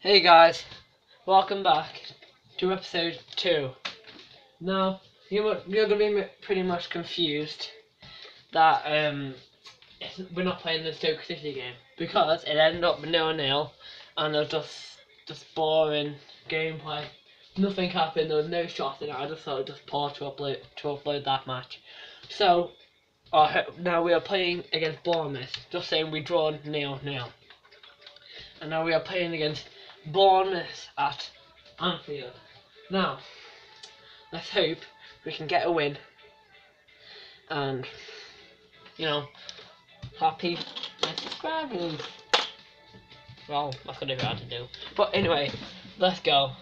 Hey guys, welcome back to episode 2. Now, you're, you're going to be pretty much confused that um, we're not playing the Stoke City game because it ended up 0 0 and it was just, just boring gameplay. Nothing happened, there was no shots in it, I just thought it just poor to upload, to upload that match. So, uh, now we are playing against Bournemouth, just saying we drawn 0 0. And now we are playing against Bournemouth at Anfield. Now, let's hope we can get a win. And, you know, happy my subscribers. Well, that's gonna be hard to do. But anyway, let's go.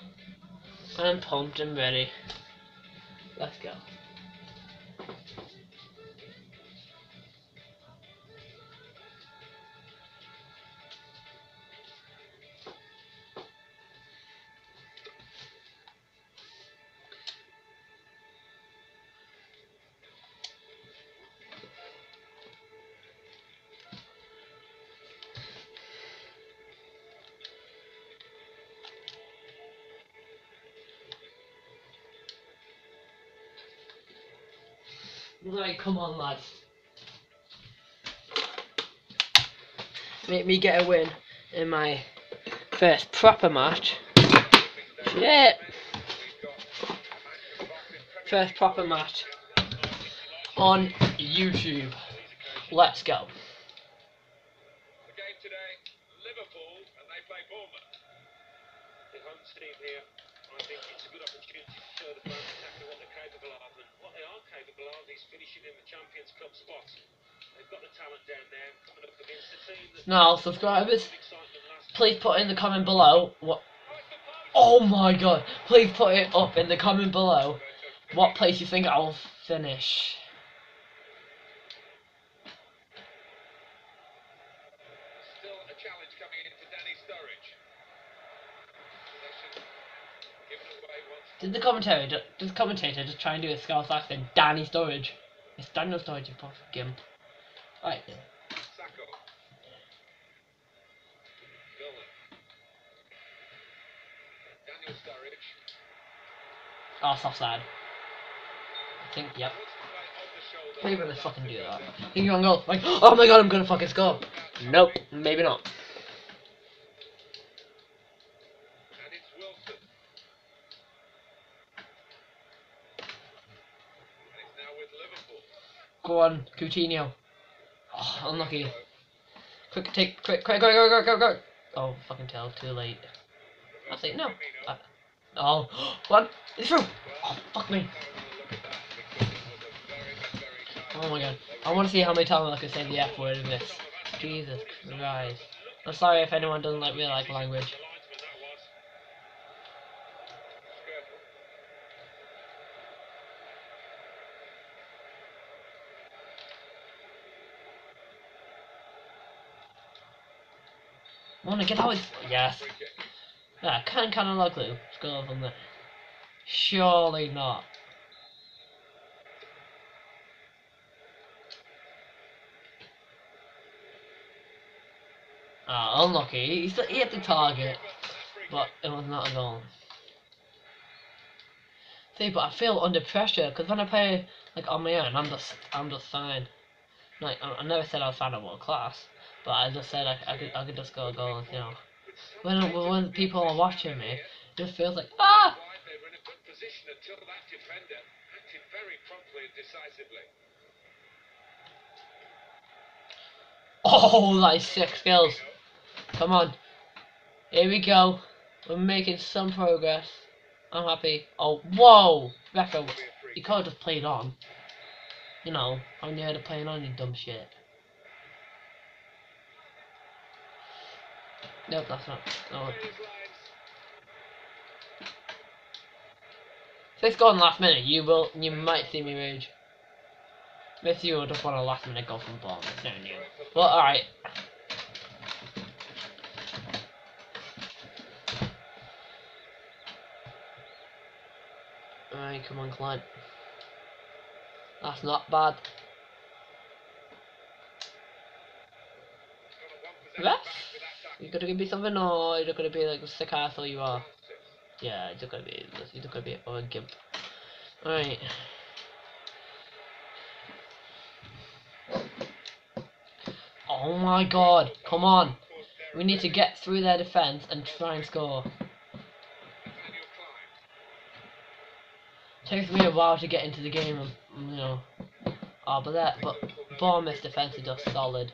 I'm pumped and ready. Let's go. Like, come on, lads. Make me get a win in my first proper match. Shit! First proper match on YouTube. Let's go. Now, subscribers, please put in the comment below what. Oh my god! Please put it up in the comment below what place you think I'll finish. Still a challenge coming in for Danny Sturridge. Possession given away once Did the commentator, did the commentator just try and do a Scouse accent? Danny Sturridge. It's Daniel Sturridge, you fucking gimp. Right then. Sakho. Milner. Oh, it's offside. I think, yep. On. How are gonna fucking do that? Here you go. Like, oh my god, I'm gonna fucking score. Nope, maybe not. Go on, Coutinho. Oh, unlucky. Quick, take, quick, quick, go, go, go, go, go. Oh, fucking tell, too late. I think, no. Uh, oh, one, it's through. Oh, fuck me. Oh my god. I want to see how many times I can say the F word in this. Jesus Christ. I'm sorry if anyone doesn't like me like language. Wanna get out? Yes. Yeah, can can and Luglu score from there. Surely not. Ah, unlucky. He's he hit the target, but it was not a goal. See, but I feel under pressure because when I play like on my own, I'm just I'm just fine. Like I, I never said I was fine at world class, but as I just said I, I could I could just go a goal, you know. When when people are watching me, it just feels like ah. They were in a good position until that defender acted very promptly and decisively. Oh, like six kills. Come on. Here we go. We're making some progress. I'm happy. Oh, whoa! Recco, you could have just played on. You know, I'm near to playing on, you dumb shit. Nope, that's not. No. Lines. If it's gone last minute, you will. You might see me rage. If you will just want a last minute goal from Bournemouth, don't you? Well, alright. Alright, come on, Clint. That's not bad. Ref? back with that tackle. You gonna be something or you're gonna be like the asshole you are? Yeah, you're gonna be you're gonna be a gimp. Alright. Oh my god, come on. We need to get through their defense and try and score. Takes me a while to get into the game, you know. Oh, but that, but Bournemouth's defense is just solid.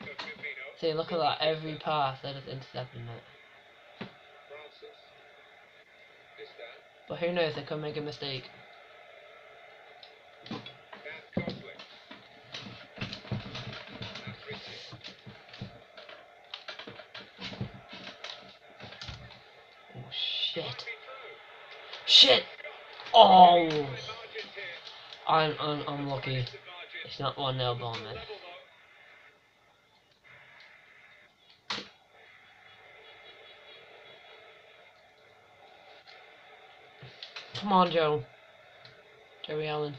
Roberto Firmino. See, look at that, every pass, they're just intercepting it. But who knows, they could make a mistake. Oh, shit. Shit! Oh! I'm, I'm, I'm lucky. It's not 1 0 Bournemouth. Level though. Come on, Joe. Joey Allen. The manager trying to get his philosophy across to the players. We saw a bit of that in the first game, which was drawn. Yeah, and on, Joe. Joey Allen.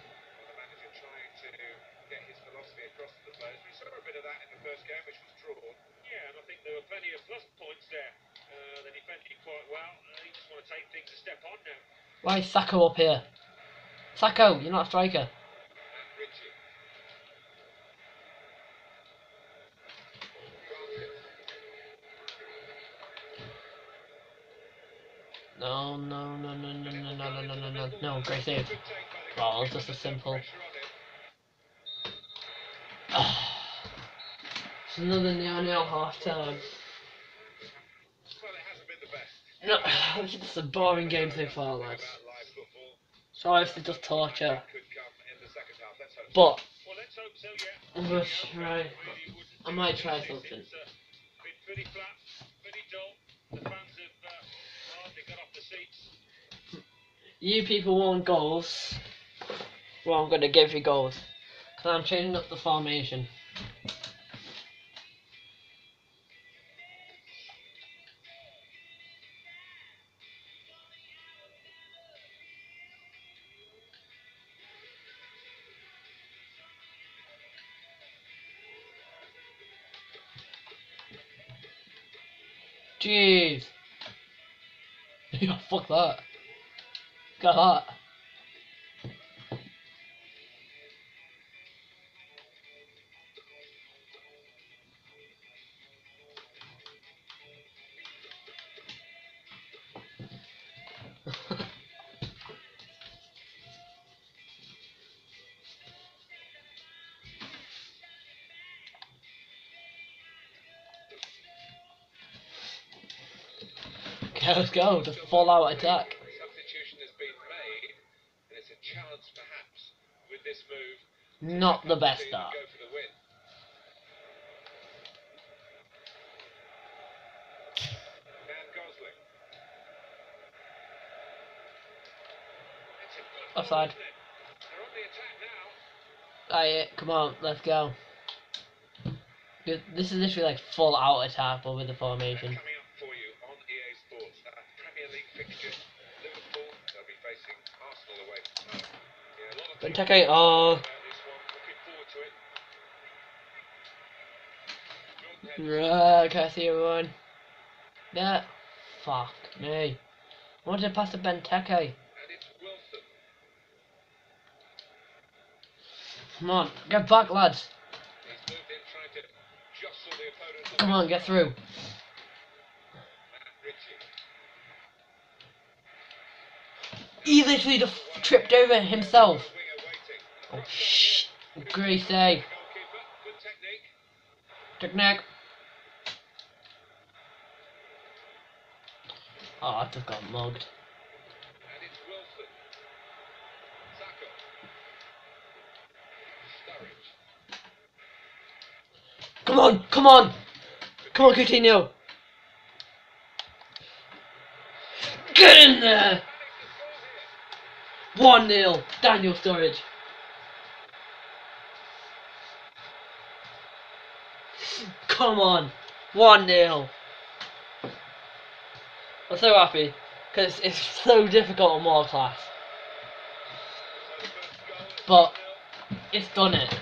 plenty of plus points there. Uh, they defended quite well. Uh, you just want to take things a step on now. Why is Sakho up here? Sakho, you're not a striker. No, no, no, no, no, no, no, no, no, no, no, no, great save. Well, goalkeeper, just a simple. it's another nil nil half time. Well, it hasn't been the best. No, it's a boring game so far, lads. Sorry if they just torture, but. I'm try. I might try something. You people want goals. Well, I'm gonna give you goals. Cause I'm changing up the formation. Jeez. yeah, fuck that. God. okay, let's go, the Fallout attack. not the best start. Offside. Oh yeah, come on, let's go. This is literally like full out attack over the formation. Sports, uh, Liverpool, Don't take it all. Right, can I see everyone? Yeah, fuck me. I wanted to pass to Benteke. Come on, get back, lads. Come on, get through. He literally just tripped over himself. Oh, shh. Great save. Technique. Oh, I just got mugged. Come on, come on! Come on, Coutinho! Get in there! 1-0, Daniel Sturridge. Come on, 1-0. I'm so happy. Because it's so difficult on more class. But it's done it.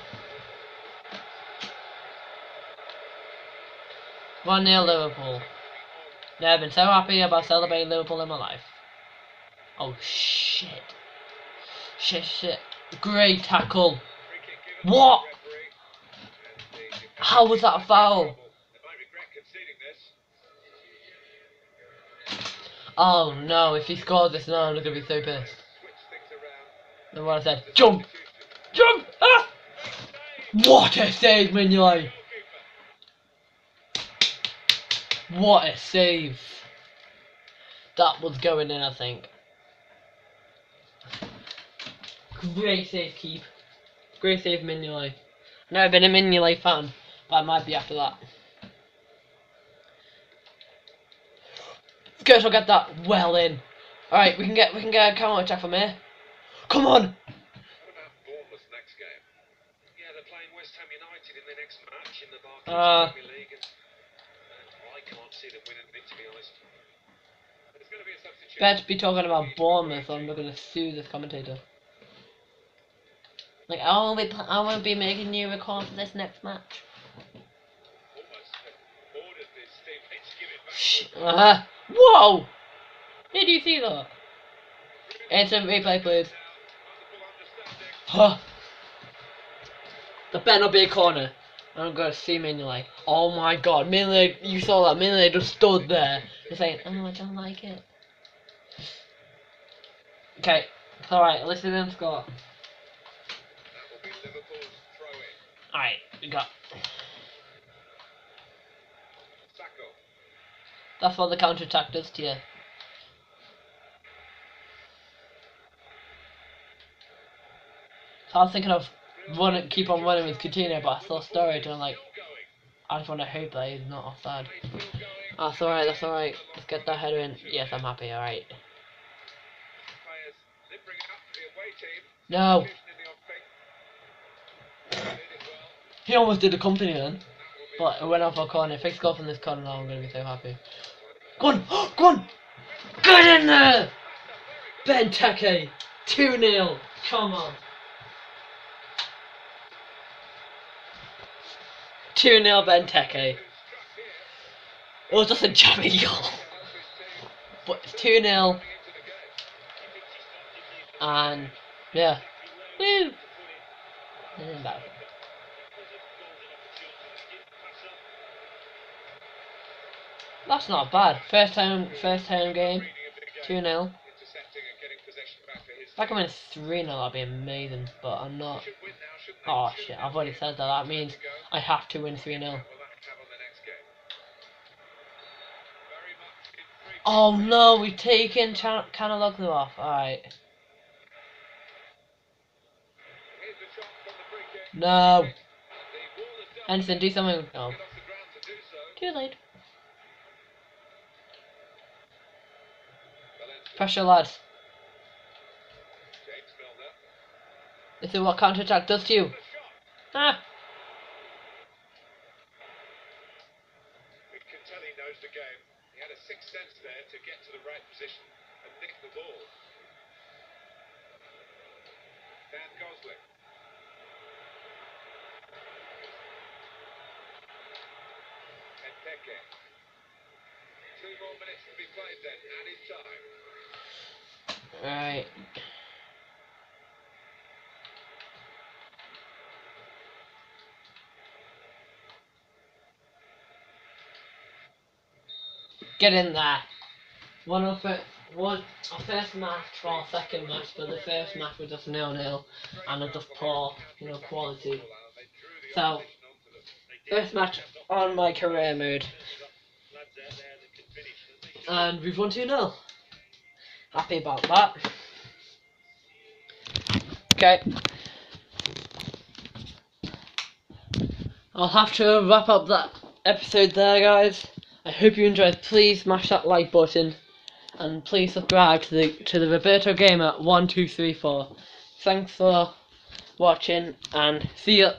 1 0 Liverpool. Never been so happy about celebrating Liverpool in my life. Oh shit. Shit, shit. Great tackle. What? How was that a foul? Oh no, if he scores this now, I'm gonna be so pissed. Then what I said, jump! Jump! Ah! What a save, Mignolet! What a save! That was going in, I think. Great save, keep. Great save, Mignolet. Never been a Mignolet fan, but I might be after that. Gersh will get that well in. Alright, we can get we can get a counter attack from here. Come on! What about Bournemouth next game? Yeah, they're playing West Ham United in their next match in the Barclays Uh. Premier League, and uh, I can't see them winning it, to be honest. There's going to be. Better be talking about Bournemouth or I'm not gonna sue this commentator. Like I won't be I won't be making you record for this next match. Almost uh, ordered whoa! Did you see that? Instant replay, please. Huh. The better not be a corner. I'm gonna see Mignolet. Oh my god, Mignolet, you saw that. Mignolet just stood there. Just saying, oh, I don't like it. Okay, alright, score. Will be Liverpool's throw-in. Alright, we got. That's what the counter attack does to you. So I was thinking of run, keep on running with Coutinho, but I saw Sturridge and I'm like, I just want to hope that he's not offside. That's alright, that's alright. Let's get that header in. Yes, I'm happy, alright. No! He almost did a company then. But it went off our corner. If he scores from this corner now, I'm going to be so happy. Go on! Go on! Get in there! Benteke! 2 0. Come on. 2 0 Benteke. It was just a jammy goal. But it's 2 0. coming into the game. And, yeah. Woo! Mm, and That's not bad. First time, first time game. 2 0. Intercepting and getting possession back for his If I come in 3 0, that'd be amazing. But I'm not. Win? Oh shit. I've already said that. That means I have to win 3 0. Will that have on the next game? Very much in free Oh no, we've taken Kanaloglu off. Alright. No. Henson, do something. Oh. Do so. Too late. Pressure, lads. This is what counter attack does to you. Ah! We can tell he knows the game. He had a sixth sense there to get to the right position and nick the ball. Dan Gosling. Benteke. Two more minutes to be played then, added time. Alright. Get in there. One of it, one our first match for our second match, but the first match was just nil nil, and it's just poor, you know, quality. So, first match on my career mode, and we've won two 0 Happy about that. Okay. I'll have to wrap up that episode there, guys. I hope you enjoyed. Please smash that like button, and please subscribe to the to the Roberto Gamer one two three four. Thanks for watching, and see ya.